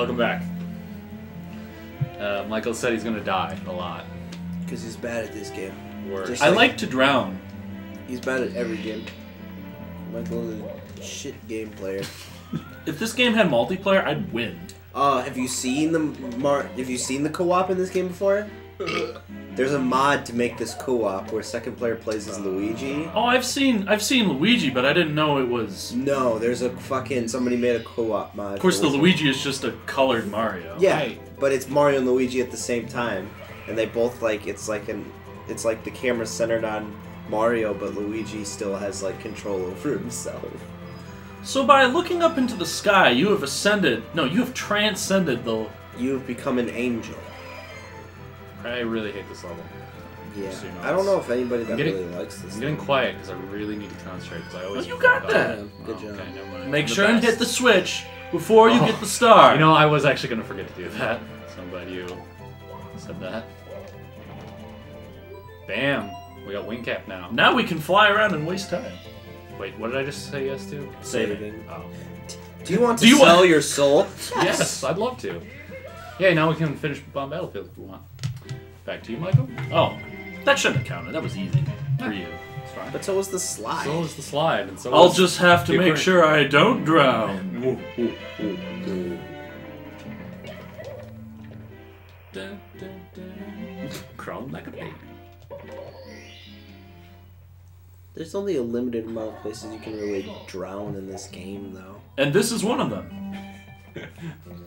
Welcome back. Uh, Michael said he's gonna die a lot. Because he's bad at this game. Word. Just I like- like to drown. He's bad at every game. Michael is a shit game player. If this game had multiplayer, I'd win. Uh, have you seen the Mar? Have you seen the co-op in this game before? There's a mod to make this co-op where second player plays as Luigi. Oh, I've seen I've seen Luigi, but I didn't know it was. No, there's a fucking somebody made a co-op mod. Of course, the. Luigi is just a colored Mario. Yeah, Right. but it's Mario and Luigi at the same time, and they both like it's like an it's like the camera's centered on Mario, but Luigi still has like control over himself. So by looking up into the sky, you have ascended. No, you have transcended the. You've become an angel. I really hate this level. Yeah, So you know I don't know if anybody that getting- really likes this. I'm getting thing. quiet because I really need to concentrate because I always. you got that. about it. Good Oh, job. Okay, never mind. Make I'm sure and hit the switch before you Oh. get the star. You know, I was actually gonna forget to do that. So I'm glad you said that. Bam! We got wing cap now. now we can fly around and waste time. Wait, what did I just say yes to? Saving. Saving. Oh. Do you want to Do you sell want- your soul? Yes, I'd love to. Yeah, now we can finish Bomb Battlefield if we want. Back to you, Michael. Oh, that shouldn't have counted. That was easy for you. It's fine. But so was the slide. So was the slide, and so I'll is- just have to make aquarium. sure I don't drown. Dun, dun, dun. Crawling like a baby. There's only a limited amount of places you can really drown in this game, though. And this is one of them.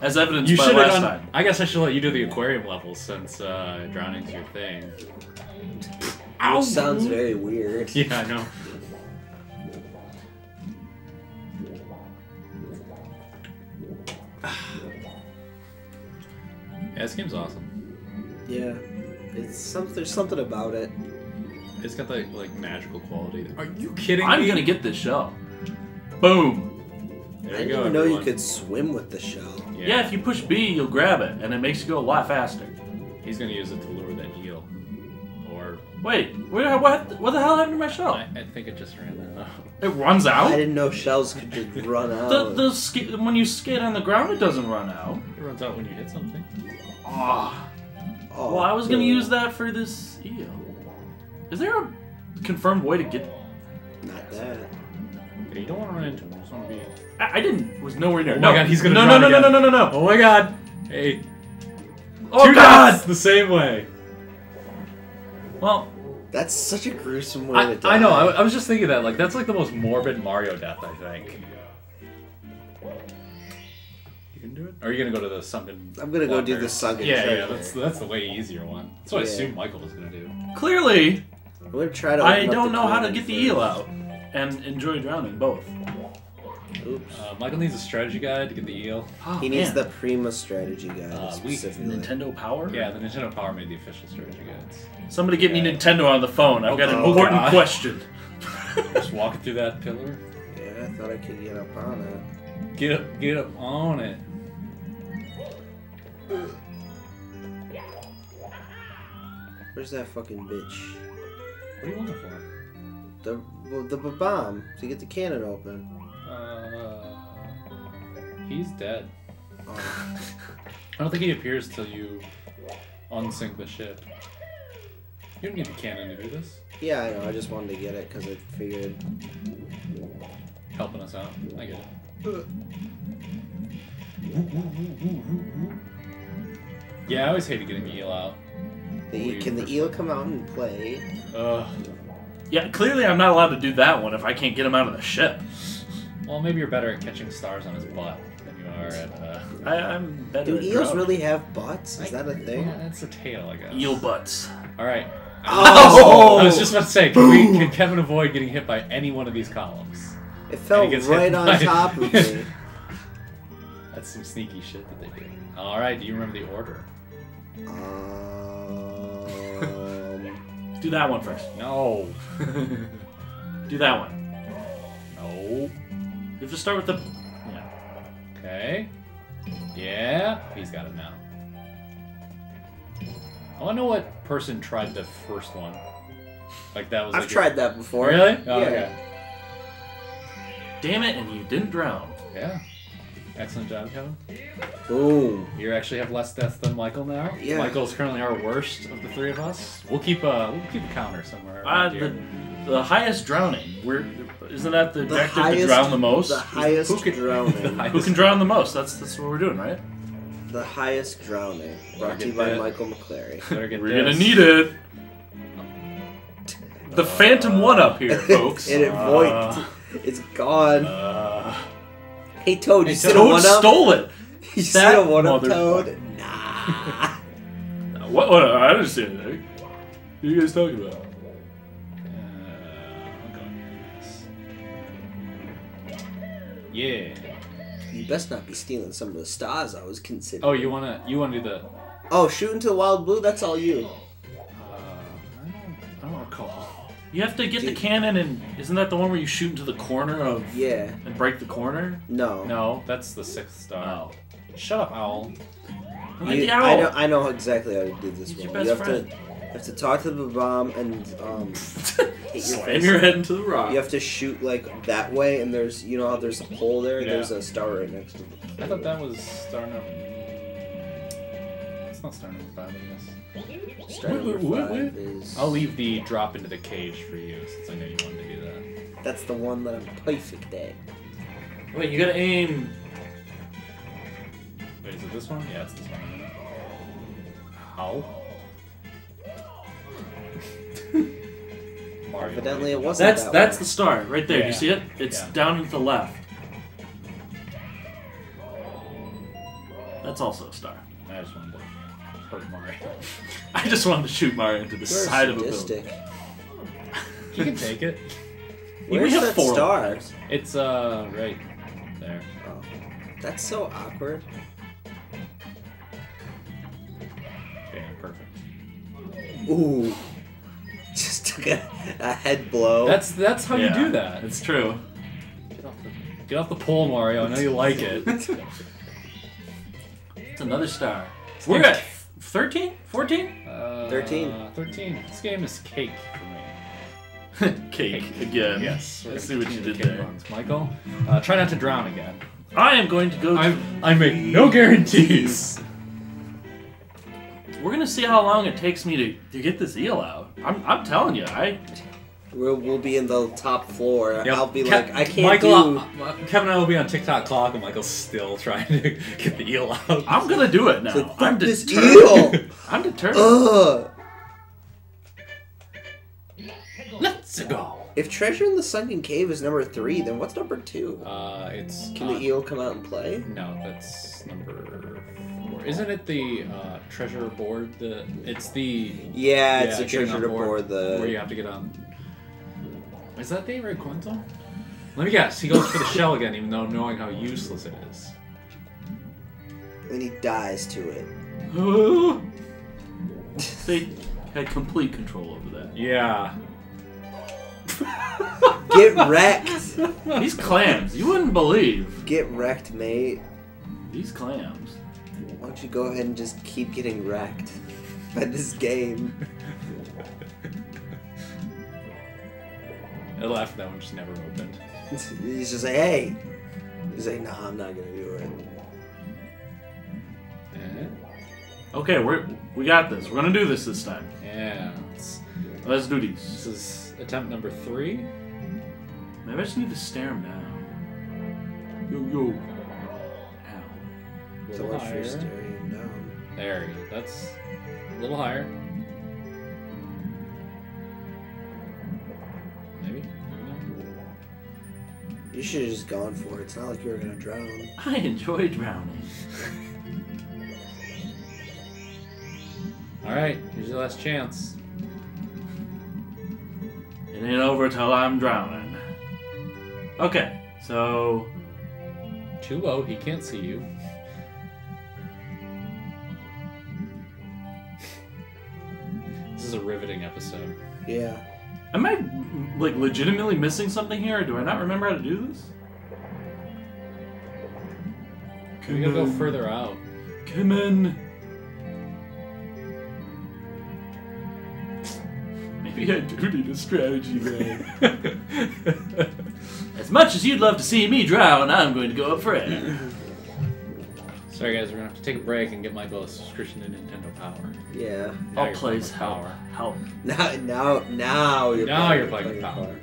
As evidenced You by last have time. I guess I should let you do the aquarium levels since uh, drowning's your thing. Which sounds very weird. Yeah, I know. yeah, this game's awesome. Yeah, it's some, there's something about it. It's got that like magical quality. Are you kidding I'm me? gonna get this shell. Boom. There I didn't go. even know you could swim with the shell. Yeah. if you push B, you'll grab it, and it makes you go a lot faster. He's gonna use it to lure that eel. Or Wait, where, what, what the hell happened to my shell? I, I think it just ran out. It runs out. I didn't know shells could just run out. The, the sk- when you skate on the ground, it doesn't run out. It runs out when you hit something. Ah. Oh, Well, I was gonna cool. use that for this eel. Is there a confirmed way to get? Not. Yeah, you don't want to run into him. You just want to be. I, I didn't. Was nowhere near. Oh no. my God, he's gonna No, no, no, no, again. no, no, no, no. Oh my god! Hey, Oh two God! deaths the same way. Well, That's such a gruesome way I, to die. I know. I, I was just thinking that. Like, that's like the most morbid Mario death. I think. You can do it. Or are you gonna go to the sunken? I'm gonna go do the sunken Yeah, yeah. That's that's the way easier one. That's what I Yeah. assumed Michael was gonna do. clearly, I'm gonna try to. I don't know how to cannon get the eel out and enjoy drowning both. Oops. Uh, Michael needs a strategy guide to get the eel. Oh, he needs man. the Prima strategy guide Uh, we- specifically. Nintendo Power. Yeah, the Nintendo Power made the official strategy guides. Somebody get me Nintendo on the phone. I've got an Oh, important God. question. Just walking through that pillar. Yeah, I thought I could get up on it. Get up, get up on it. Where's that fucking bitch? What are you looking for? The well, the b- bomb to get the cannon open. Uh, he's dead. Oh, I don't think he appears till you unsink the ship. You don't need the cannon to do this. yeah, I know. I just wanted to get it because I figured. Helping us out. I get it. Yeah, I always hated getting the eel out. The, can the eel come out and play? Ugh. Yeah, clearly I'm not allowed to do that one if I can't get him out of the ship. Well, maybe you're better at catching stars on his butt than you are at. Uh, I, I'm better. Do at eels drowning. really have butts? Is that a thing? Yeah, that's a tail, I guess. eel butts? All right. Oh! I was just about to say, can, we, can Kevin avoid getting hit by any one of these columns? It fell And he gets hit right on by- top of me. That's some sneaky shit that they do. All right, do you remember the order? Um, Do that one first. No. Do that one. No. You have to start with the. Yeah. Okay. Yeah, he's got it now. I want to know what person tried the first one. Like that was. I've like tried that before. Really? Oh, yeah. okay. Damn it! And you didn't drown. Yeah. Excellent job, Kevin. Boom. You actually have less deaths than Michael now. Yeah. Michael's currently our worst of the three of us. We'll keep a we'll keep a counter somewhere. Uh, around the, the highest drowning. We're isn't that the, The objective highest, to drown the most? The highest Who can- drowning. the Who can drown the most? That's that's what we're doing, right? the highest drowning. Brought to you by that. Michael McLary. We're gonna need it. The Phantom One up here, folks. and it Uh, void. It's gone. Uh, hey Toad, you Hey, still Toad one up? stole it. You That still one up. Toad? Nah. What? what I didn't say anything. What are you guys talking about? Uh, I'll go here, yes. Yeah. you best not be stealing some of the stars I was considering. Oh, you wanna you wanna do the? Oh, shoot into the wild blue. That's all you. Uh, I don't I don't recall. You have to get the cannon, and isn't that the one where you shoot into the corner of Yeah. and break the corner? No. No, that's the sixth star. Shut up, owl. Look at You- the I know. I know exactly how to do this He's your one. best You have friend. to. You have to talk to the bomb and um, hit your Slam face. your head into the rock. You have to shoot like that way, and there's you know how there's a hole there. Yeah. There's a star right next to it. I thought that was star number. It's not star number five, I guess. Star Wait, wait, wait, five is. I'll leave the drop into the cage for you, since I know you wanted to do that. That's the one that I'm perfect at. Wait, you gotta aim. Wait, is it this one? Yeah, it's this one. How? Mario. Evidently, it wasn't. That's that that's one. the star right there. Yeah. You see it? It's Yeah. down to the left. That's also a star. Hurt Mario. I just wanted to shoot Mario into the You're side of a building. sadistic. You can take it. We have that four star? It's uh right there. Oh, that's so awkward. Okay, perfect. Ooh, just took a, a head blow. That's that's how Yeah, you do that. It's true. Get off the, get off the pole, Mario. I know you like it. It's another star. We're at 13? 14? Uh, 13. 13. This game is cake for me. Cake again. Yes. Let's see what you continue did the cake there. runs. Michael, uh, try not to drown again. I am going to go. I I make no guarantees. We're gonna see how long it takes me to, to get this eel out. I'm, I'm telling you, I We'll, we'll be in the top floor. Yep. I'll be Ke- like, I can't Michael, do. uh, uh, Kevin and I will be on Tick Tock Clock, and Michael's still trying to get the eel out. I'm gonna do it now. Like, I'm this determined. eel. I'm determined. Ugh. Let's go. If Treasure in the Sunken Cave is number three, then what's number two? Uh, it's Can uh, the eel come out and play? No, that's number four. Isn't it the uh, treasure board? The it's the Yeah, it's Yeah, a getting treasure board, board the. where you have to get on. Is that the Recuento? Let me guess. He goes for the shell again, even though knowing how useless it is. When he dies to it. they had complete control over that. Yeah. Get wrecked! These clams, you wouldn't believe. Get wrecked, mate. These clams. Why don't you go ahead and just keep getting wrecked by this game? I laughed that one just never opened. He's just like, hey. He's like, nah, I'm not gonna do it. Eh? Okay, we're we got this. We're gonna do this this time. Yeah. It's, Let's do these. this these. is attempt number three. Maybe I just need to stare him down. Yo yo. Ow. A little higher. staring down. There you go. That's a little higher. You should have just gone for it. It's not like you were gonna drown. I enjoy drowning. All right. Here's your last chance. It ain't over till I'm drowning. Okay, so Too low. He can't see you. This is a riveting episode. Yeah. Am I like legitimately missing something here, or do I not remember how to do this? We gotta go further out. Come in. Maybe I do need a strategy man. as much as you'd love to see me drown, I'm going to go up first. Sorry guys, we're gonna have to take a break and get Michael a subscription to Nintendo Power. Yeah. Now Oh, you're please help. with Help. Now, now, now you're Now playing, you're playing with with power.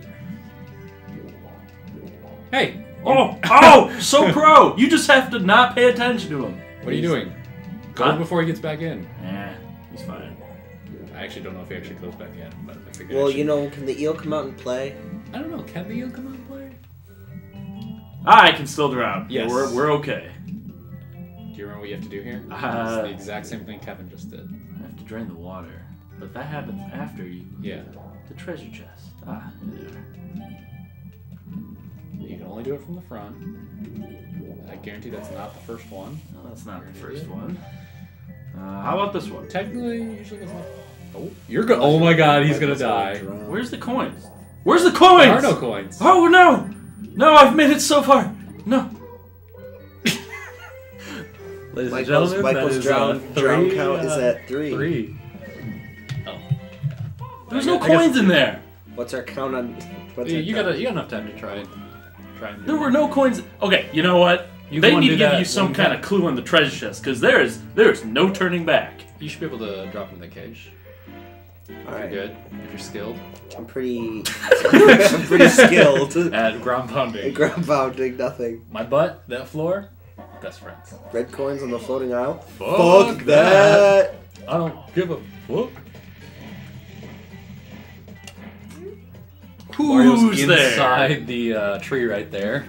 Hey, Oh, oh, so pro! You just have to not pay attention to him. what are you doing? Go Huh? before he gets back in. Yeah, he's fine. I actually don't know if he actually goes back in, but I figured. I Well, should- you know, can the eel come out and play? I don't know. Can the eel come out and play? I can still drown. Yes. We're, we're okay. Do you remember what you have to do here? Uh, it's the exact same thing Kevin just did. I have to drain the water, but that happens after you. Yeah. The treasure chest. Ah, there. You can only do it from the front. I guarantee that's not the first one. No, that's not the first one. Uh, how about this one? Technically, usually goes like. Oh, you're go. Oh my God, he's gonna die. Where's the coins? Where's the coins? There are no coins. Oh no! No, I've made it so far. No. Ladies Michael's, Michael's uh, drown, drown count is at three. Three. There's I no guess- I guess- coins in there. What's our count on? What's You, you count? got you got enough time to try and try and. do There it. were no coins. Okay, you know what? You they need to give you some kind time. of clue on the treasure chest, because there is there is no turning back. You should be able to drop in the cage. All If you're good. If you're skilled I'm pretty. I'm pretty skilled. at ground pounding. Ground pounding, nothing. My butt, that floor, best friends. Red coins on the floating aisle. Fuck Fuck that. I don't give a fuck. Mario's Who's there? inside the uh, tree right there.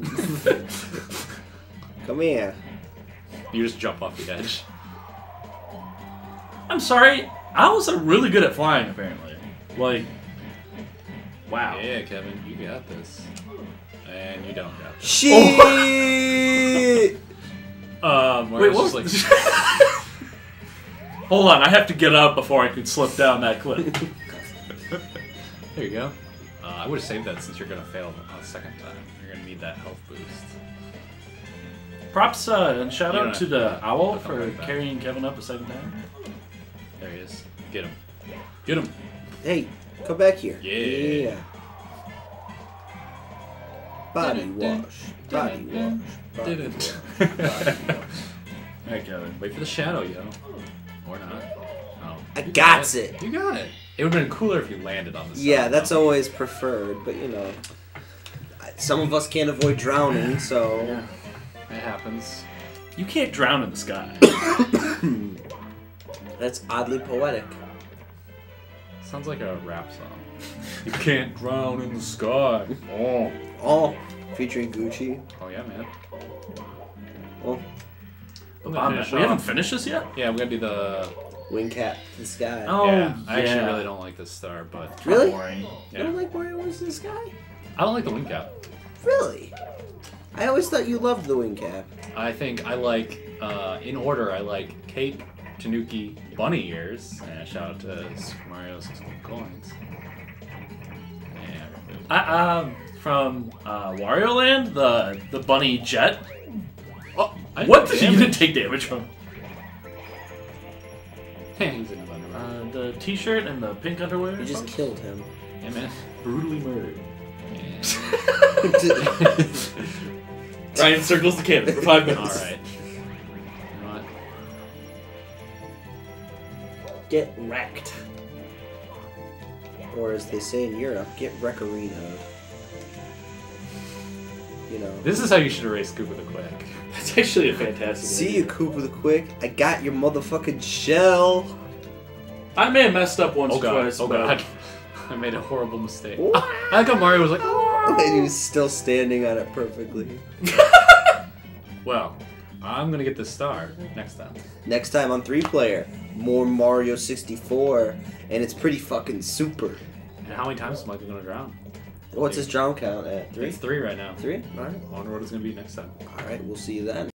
Come here. You just jump off the edge. I'm sorry. I was really good at flying, apparently. Like, wow. Yeah, Kevin, you got this. And you don't got this. Shit. Uh, Wait, what? was- like, Hold on, I have to get up before I can slip down that cliff. there you go. Uh, I would have saved that since you're gonna fail a second time. You're gonna need that health boost. Props uh, and shout You out to the owl for right back. carrying Kevin up a second time. There he is. Get him. Get him. Hey, come back here. Yeah. Yeah. Body wash. Body wash. Body Didn't. wash. Body wash. Alright, Kevin. Wait for the shadow, yo. Or not. Oh. I You got it. You got it. It would have been cooler if you landed on the side. Yeah, that's always preferred, but you know, some of us can't avoid drowning, so Yeah. It happens. You can't drown in the sky. that's oddly poetic. Sounds like a rap song. You can't drown in the sky. Oh. Oh, featuring Gucci. Oh yeah, man. Oh, Bomb finish we off- haven't finished this yet? Yeah, we gotta do the. wing cap to the sky. Oh, yeah. I actually yeah. really don't like this star, but Really? Boring. You yeah. don't like Mario Wings in the Sky? I don't like the wing cap. Really? I always thought you loved the wing cap. I think I like, uh, in order, I like Cake, Tanuki, Bunny Ears, and shout out to Super Mario 61 Coins. And I, um, from uh, Wario Land, the the bunny jet. oh, I didn't What? take You damage. didn't take damage from He's in the uh, the T-shirt and the pink underwear. You just killed him. Yeah, man. brutally murdered. Yeah. Ryan circles the cannon for five minutes. right. You know what? Get wrecked. Or as they say in Europe, get wreckerinoed. You know. This is how you should erase Scuba the Quick. That's actually a fantastic. See idea. you, Koopa the Quick. I got your motherfucking shell. I may have messed up once Oh or god. twice. Oh but- god. I made a horrible mistake. I like how Mario was like, "Oh." and he was still standing on it perfectly. well, I'm gonna get this star next time. Next time on three player, more Mario 64, and it's pretty fucking super. And how many times is Michael gonna drown? What's his drown count at? Three? It's three right now. Three? Alright. I wonder what it's gonna be next time. Alright, we'll see you then.